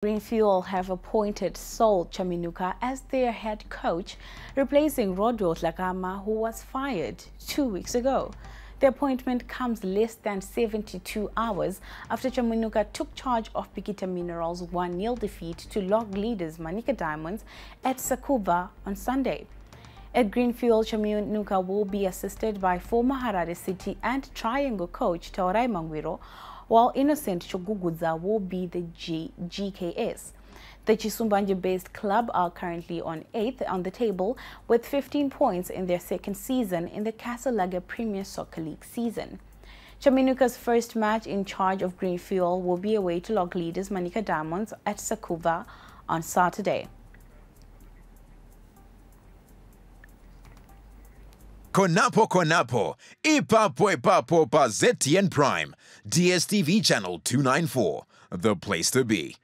GreenFuel have appointed Saul Chaminuka as their head coach, replacing Rodolphe Lagama, who was fired two weeks ago. The appointment comes less than 72 hours after Chaminuka took charge of Bikita Minerals' 1-0 defeat to log leaders Manica Diamonds at Sakubva on Sunday. At GreenFuel, Chaminuka will be assisted by former Harare City and Triangle coach Taurai Mangwiro, while Innocent Chogugudza will be the G GKS. The Chisumbanje-based club are currently on 8th on the table with 15 points in their second season in the Castle Premier Soccer League season. Chaminuka's first match in charge of GreenFuel will be away to log leaders Manica Diamonds at Sakubva on Saturday. Konapo Konapo, Ipapo Ipapo pa ZTN Prime, DSTV channel 294, the place to be.